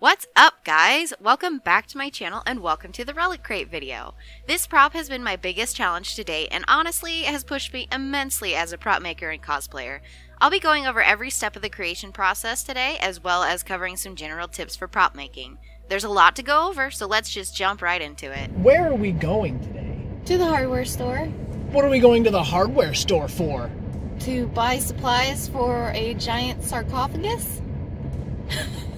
What's up guys? Welcome back to my channel and welcome to the Relic Crate video. This prop has been my biggest challenge to date and honestly has pushed me immensely as a prop maker and cosplayer. I'll be going over every step of the creation process today as well as covering some general tips for prop making. There's a lot to go over so let's just jump right into it. Where are we going today? To the hardware store What are we going to the hardware store for? to buy supplies for a giant sarcophagus.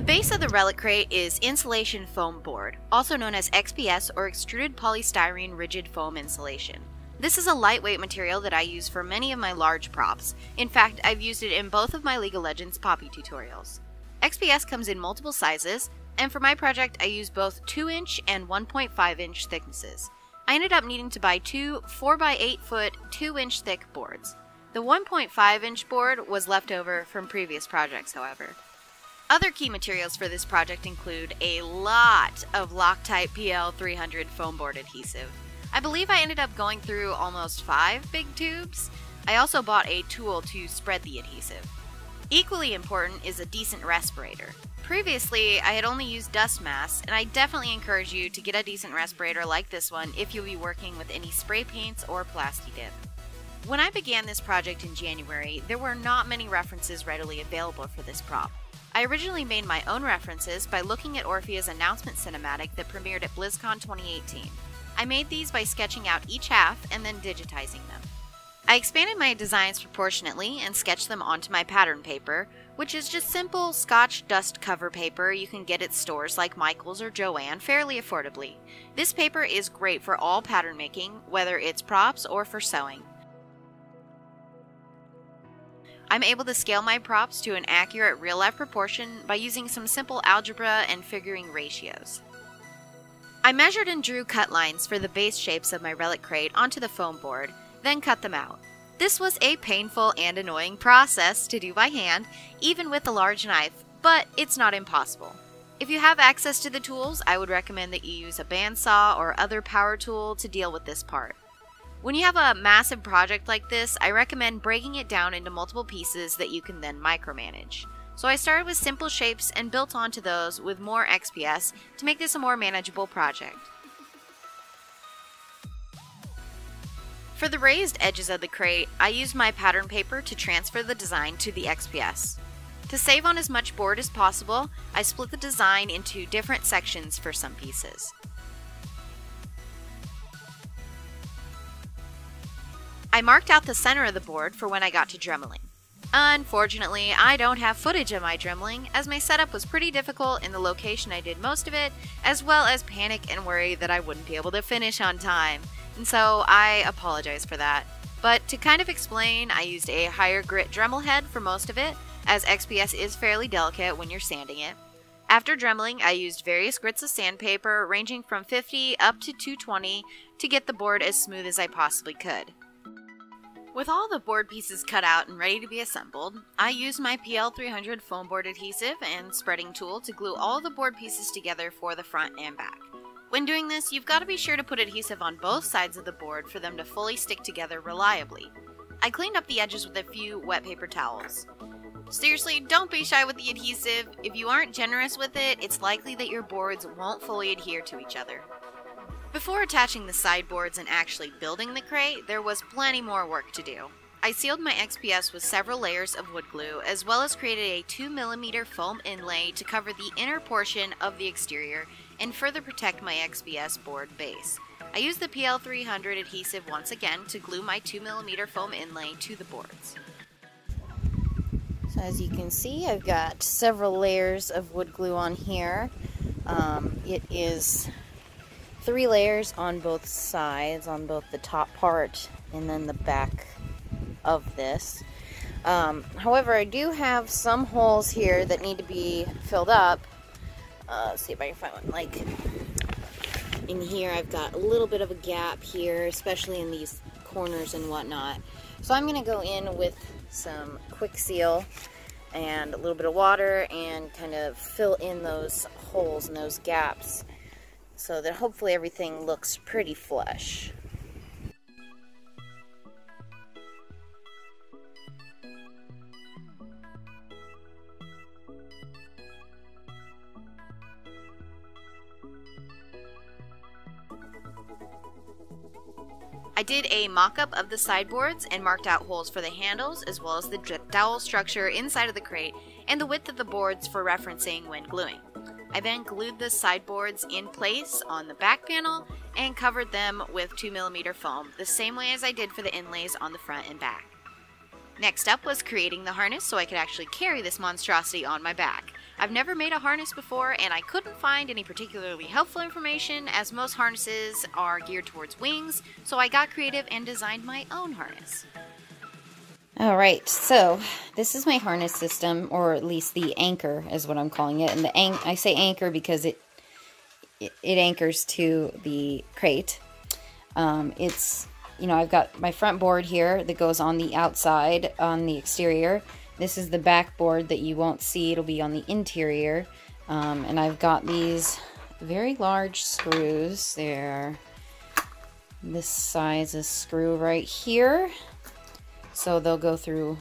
The base of the Relic Crate is insulation foam board, also known as XPS or extruded polystyrene rigid foam insulation. This is a lightweight material that I use for many of my large props. In fact, I've used it in both of my League of Legends Poppy tutorials. XPS comes in multiple sizes, and for my project I used both 2 inch and 1.5 inch thicknesses. I ended up needing to buy two 4x8 foot 2 inch thick boards. The 1.5 inch board was left over from previous projects, however. Other key materials for this project include a lot of Loctite PL300 foam board adhesive. I believe I ended up going through almost five big tubes. I also bought a tool to spread the adhesive. Equally important is a decent respirator. Previously, I had only used dust masks, and I definitely encourage you to get a decent respirator like this one if you'll be working with any spray paints or plasti dip. When I began this project in January, there were not many references readily available for this prop. I originally made my own references by looking at Orphea's announcement cinematic that premiered at BlizzCon 2018. I made these by sketching out each half and then digitizing them. I expanded my designs proportionately and sketched them onto my pattern paper, which is just simple scotch dust cover paper you can get at stores like Michael's or Joann fairly affordably. This paper is great for all pattern making, whether it's props or for sewing. I'm able to scale my props to an accurate real life proportion by using some simple algebra and figuring ratios. I measured and drew cut lines for the base shapes of my relic crate onto the foam board, then cut them out. This was a painful and annoying process to do by hand, even with a large knife, but it's not impossible. If you have access to the tools, I would recommend that you use a bandsaw or other power tool to deal with this part. When you have a massive project like this, I recommend breaking it down into multiple pieces that you can then micromanage. So I started with simple shapes and built onto those with more XPS to make this a more manageable project. For the raised edges of the crate, I used my pattern paper to transfer the design to the XPS. To save on as much board as possible, I split the design into different sections for some pieces. I marked out the center of the board for when I got to dremeling. Unfortunately, I don't have footage of my dremeling, as my setup was pretty difficult in the location I did most of it, as well as panic and worry that I wouldn't be able to finish on time, and so I apologize for that. But to kind of explain, I used a higher grit Dremel head for most of it, as XPS is fairly delicate when you're sanding it. After dremeling, I used various grits of sandpaper ranging from 50 up to 220 to get the board as smooth as I possibly could. With all the board pieces cut out and ready to be assembled, I used my PL300 foam board adhesive and spreading tool to glue all the board pieces together for the front and back. When doing this, you've got to be sure to put adhesive on both sides of the board for them to fully stick together reliably. I cleaned up the edges with a few wet paper towels. Seriously, don't be shy with the adhesive. If you aren't generous with it, it's likely that your boards won't fully adhere to each other. Before attaching the sideboards and actually building the crate, there was plenty more work to do. I sealed my XPS with several layers of wood glue, as well as created a 2mm foam inlay to cover the inner portion of the exterior and further protect my XPS board base. I used the PL300 adhesive once again to glue my 2mm foam inlay to the boards. So as you can see, I've got several layers of wood glue on here. Um, it is three layers on both sides, on both the top part and then the back of this. Um, however, I do have some holes here that need to be filled up. Uh, let's see if I can find one. Like in here, I've got a little bit of a gap here, especially in these corners and whatnot. So I'm going to go in with some Kwik Seal and a little bit of water and kind of fill in those holes and those gaps so that hopefully everything looks pretty flush. I did a mock-up of the sideboards and marked out holes for the handles as well as the dowel structure inside of the crate and the width of the boards for referencing when gluing. I then glued the sideboards in place on the back panel and covered them with 2mm foam, the same way as I did for the inlays on the front and back. Next up was creating the harness so I could actually carry this monstrosity on my back. I've never made a harness before and I couldn't find any particularly helpful information as most harnesses are geared towards wings, so I got creative and designed my own harness. Alright, so this is my harness system, or at least the anchor is what I'm calling it. And the an I say anchor because it, it, it anchors to the crate. Um, it's, you know, I've got my front board here that goes on the outside, on the exterior. This is the back board that you won't see. It'll be on the interior. Um, and I've got these very large screws. They're this size of screw right here. So they'll go through,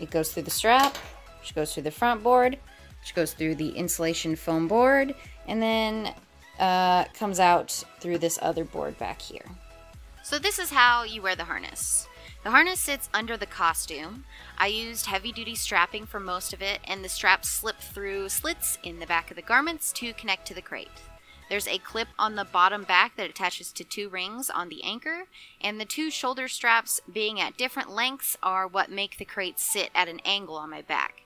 it goes through the strap, which goes through the front board, which goes through the insulation foam board, and then uh, comes out through this other board back here. So this is how you wear the harness. The harness sits under the costume. I used heavy duty strapping for most of it, and the straps slip through slits in the back of the garments to connect to the crate. There's a clip on the bottom back that attaches to two rings on the anchor, and the two shoulder straps, being at different lengths, are what make the crate sit at an angle on my back.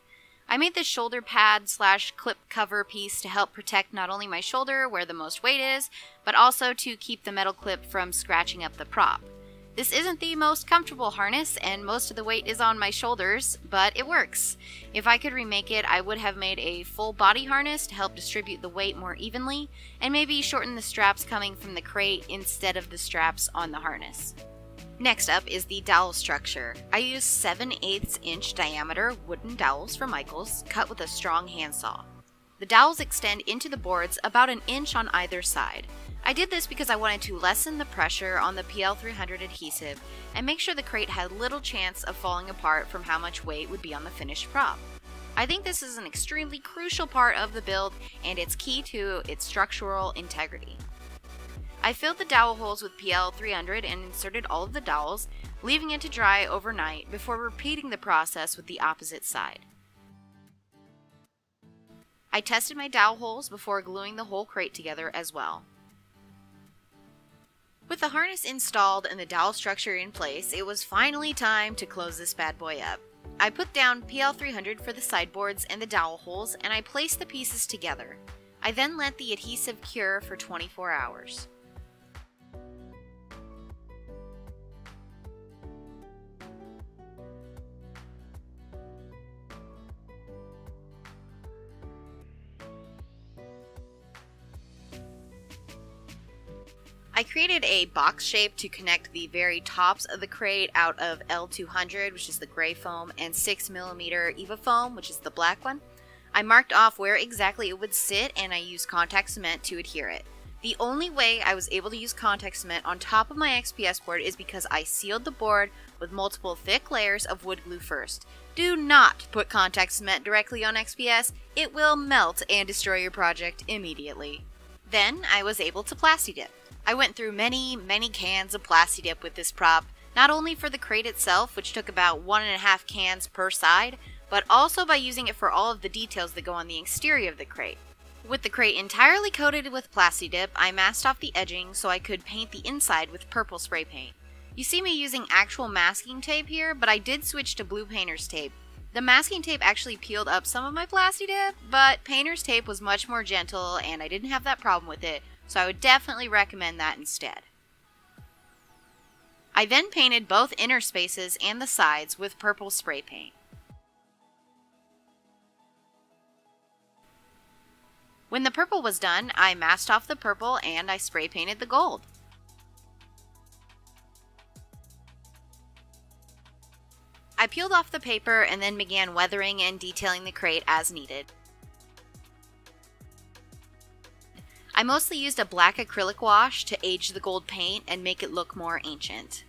I made this shoulder pad slash clip cover piece to help protect not only my shoulder, where the most weight is, but also to keep the metal clip from scratching up the prop. This isn't the most comfortable harness, and most of the weight is on my shoulders, but it works. If I could remake it, I would have made a full body harness to help distribute the weight more evenly, and maybe shorten the straps coming from the crate instead of the straps on the harness. Next up is the dowel structure. I used 7 8 inch diameter wooden dowels from Michaels, cut with a strong handsaw. The dowels extend into the boards about an inch on either side. I did this because I wanted to lessen the pressure on the PL300 adhesive and make sure the crate had little chance of falling apart from how much weight would be on the finished prop. I think this is an extremely crucial part of the build and it's key to its structural integrity. I filled the dowel holes with PL300 and inserted all of the dowels, leaving it to dry overnight before repeating the process with the opposite side. I tested my dowel holes before gluing the whole crate together as well. With the harness installed and the dowel structure in place, it was finally time to close this bad boy up. I put down PL300 for the sideboards and the dowel holes and I placed the pieces together. I then let the adhesive cure for 24 hours. I created a box shape to connect the very tops of the crate out of L200, which is the gray foam, and 6mm EVA foam, which is the black one. I marked off where exactly it would sit and I used contact cement to adhere it. The only way I was able to use contact cement on top of my XPS board is because I sealed the board with multiple thick layers of wood glue first. Do not put contact cement directly on XPS, it will melt and destroy your project immediately. Then I was able to plasti dip. I went through many, many cans of Plasti Dip with this prop, not only for the crate itself, which took about one and a half cans per side, but also by using it for all of the details that go on the exterior of the crate. With the crate entirely coated with Plasti Dip, I masked off the edging so I could paint the inside with purple spray paint. You see me using actual masking tape here, but I did switch to blue painter's tape. The masking tape actually peeled up some of my Plasti Dip, but painter's tape was much more gentle and I didn't have that problem with it, so I would definitely recommend that instead. I then painted both inner spaces and the sides with purple spray paint. When the purple was done, I masked off the purple and I spray painted the gold. I peeled off the paper and then began weathering and detailing the crate as needed. I mostly used a black acrylic wash to age the gold paint and make it look more ancient.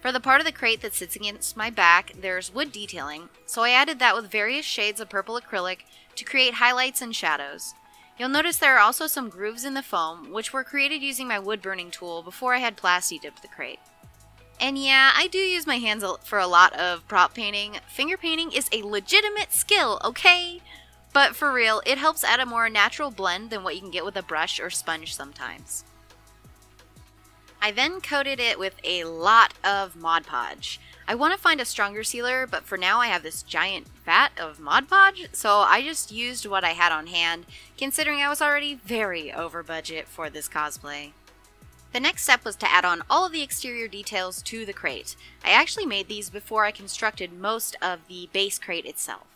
For the part of the crate that sits against my back, there's wood detailing, so I added that with various shades of purple acrylic to create highlights and shadows. You'll notice there are also some grooves in the foam, which were created using my wood burning tool before I had plasti dipped the crate. And yeah, I do use my hands for a lot of prop painting. Finger painting is a legitimate skill, okay? But for real, it helps add a more natural blend than what you can get with a brush or sponge sometimes. I then coated it with a lot of Mod Podge. I want to find a stronger sealer, but for now I have this giant vat of Mod Podge, so I just used what I had on hand, considering I was already very over budget for this cosplay. The next step was to add on all of the exterior details to the crate. I actually made these before I constructed most of the base crate itself.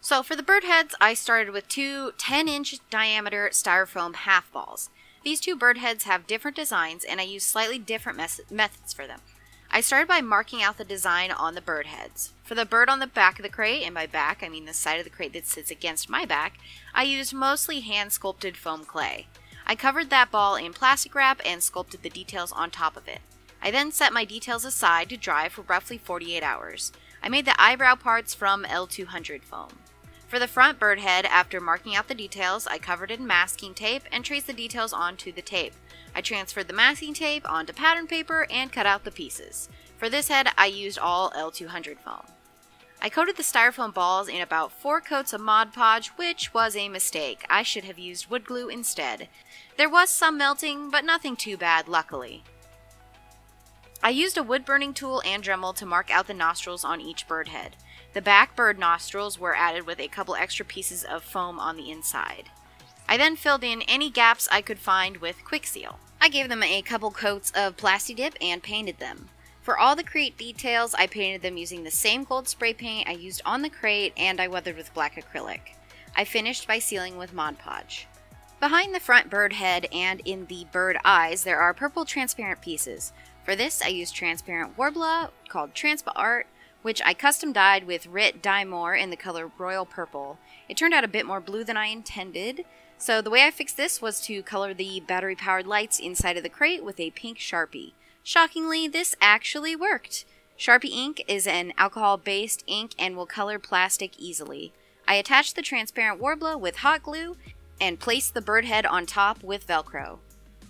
So for the bird heads, I started with two 10-inch diameter styrofoam half balls. These two bird heads have different designs and I used slightly different methods for them. I started by marking out the design on the bird heads. For the bird on the back of the crate, and by back I mean the side of the crate that sits against my back, I used mostly hand sculpted foam clay. I covered that ball in plastic wrap and sculpted the details on top of it. I then set my details aside to dry for roughly 48 hours. I made the eyebrow parts from L200 foam. For the front bird head, after marking out the details, I covered it in masking tape and traced the details onto the tape. I transferred the masking tape onto pattern paper and cut out the pieces. For this head, I used all L200 foam. I coated the styrofoam balls in about four coats of Mod Podge, which was a mistake. I should have used wood glue instead. There was some melting, but nothing too bad, luckily. I used a wood burning tool and Dremel to mark out the nostrils on each bird head. The back bird nostrils were added with a couple extra pieces of foam on the inside. I then filled in any gaps I could find with Kwik Seal. I gave them a couple coats of Plasti Dip and painted them. For all the crate details, I painted them using the same gold spray paint I used on the crate and I weathered with black acrylic. I finished by sealing with Mod Podge. Behind the front bird head and in the bird eyes, there are purple transparent pieces. For this, I used transparent Worbla called TranspArt, which I custom dyed with Rit DyeMore in the color Royal Purple. It turned out a bit more blue than I intended, so the way I fixed this was to color the battery powered lights inside of the crate with a pink Sharpie. Shockingly, this actually worked. Sharpie ink is an alcohol-based ink and will color plastic easily. I attached the transparent Worbla with hot glue and placed the bird head on top with Velcro.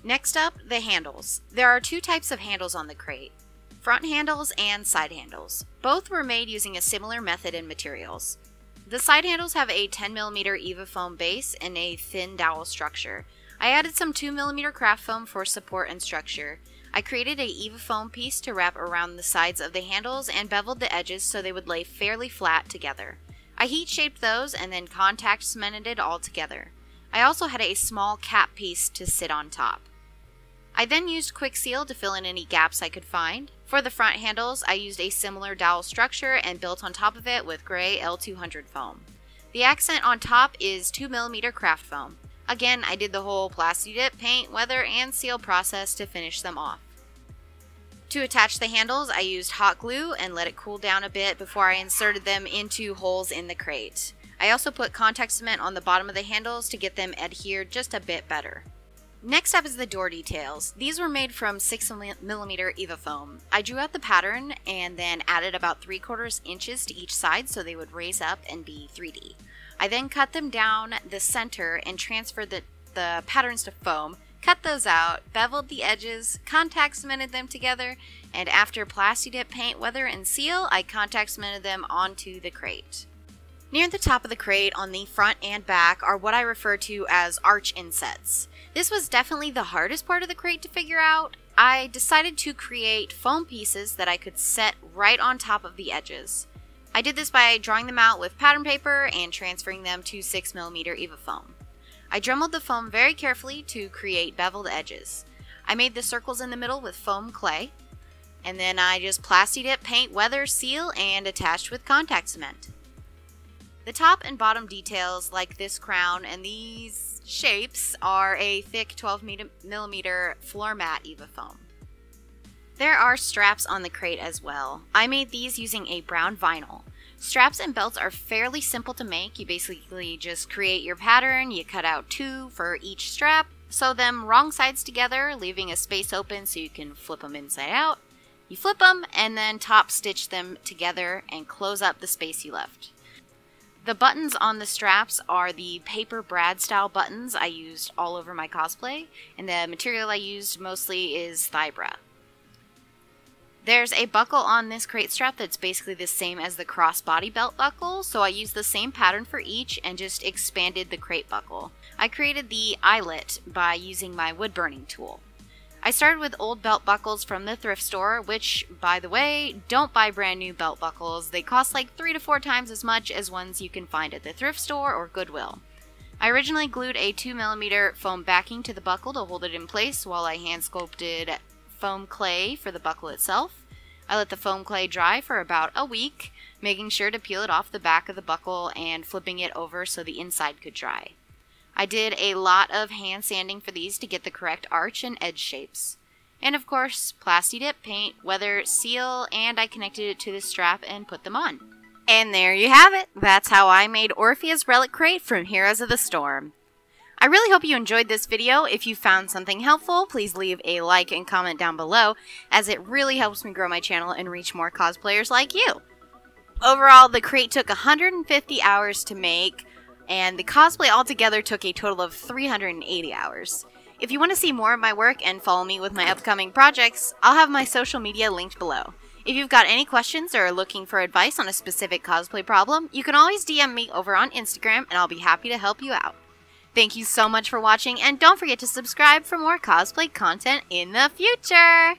Next up, the handles. There are two types of handles on the crate, front handles and side handles. Both were made using a similar method and materials. The side handles have a 10mm EVA foam base and a thin dowel structure. I added some 2mm craft foam for support and structure. I created a EVA foam piece to wrap around the sides of the handles and beveled the edges so they would lay fairly flat together. I heat shaped those and then contact cemented it all together. I also had a small cap piece to sit on top. I then used Kwik Seal to fill in any gaps I could find. For the front handles, I used a similar dowel structure and built on top of it with gray L200 foam. The accent on top is 2mm craft foam. Again, I did the whole plasti dip, paint, weather, and seal process to finish them off. To attach the handles, I used hot glue and let it cool down a bit before I inserted them into holes in the crate. I also put contact cement on the bottom of the handles to get them adhered just a bit better. Next up is the door details. These were made from 6mm EVA foam. I drew out the pattern and then added about 3 quarters inches to each side so they would raise up and be 3D. I then cut them down the center and transferred the, the patterns to foam, cut those out, beveled the edges, contact cemented them together, and after plasti dip paint, weather, and seal, I contact cemented them onto the crate. Near the top of the crate on the front and back are what I refer to as arch insets. This was definitely the hardest part of the crate to figure out. I decided to create foam pieces that I could set right on top of the edges. I did this by drawing them out with pattern paper and transferring them to 6mm EVA foam. I dremeled the foam very carefully to create beveled edges. I made the circles in the middle with foam clay, and then I just plasti dip, paint, weather, seal, and attached with contact cement. The top and bottom details, like this crown and these shapes, are a thick 12mm floor mat EVA foam. There are straps on the crate as well. I made these using a brown vinyl. Straps and belts are fairly simple to make. You basically just create your pattern, you cut out two for each strap, sew them wrong sides together, leaving a space open so you can flip them inside out, You flip them and then top stitch them together and close up the space you left. The buttons on the straps are the paper brad style buttons I used all over my cosplay, and the material I used mostly is Thibra. There's a buckle on this crate strap that's basically the same as the crossbody belt buckle, so I used the same pattern for each and just expanded the crate buckle. I created the eyelet by using my wood burning tool. I started with old belt buckles from the thrift store, which, by the way, don't buy brand new belt buckles. They cost like three to four times as much as ones you can find at the thrift store or Goodwill. I originally glued a 2mm foam backing to the buckle to hold it in place while I hand sculpted foam clay for the buckle itself. I let the foam clay dry for about a week, making sure to peel it off the back of the buckle and flipping it over so the inside could dry. I did a lot of hand sanding for these to get the correct arch and edge shapes. And of course, Plasti Dip paint, weather, seal, and I connected it to the strap and put them on. And there you have it. That's how I made Orphea's Relic Crate from Heroes of the Storm. I really hope you enjoyed this video. If you found something helpful, please leave a like and comment down below, as it really helps me grow my channel and reach more cosplayers like you. Overall, the crate took 150 hours to make, and the cosplay altogether took a total of 380 hours. If you want to see more of my work and follow me with my upcoming projects, I'll have my social media linked below. If you've got any questions or are looking for advice on a specific cosplay problem, you can always DM me over on Instagram and I'll be happy to help you out. Thank you so much for watching, and don't forget to subscribe for more cosplay content in the future!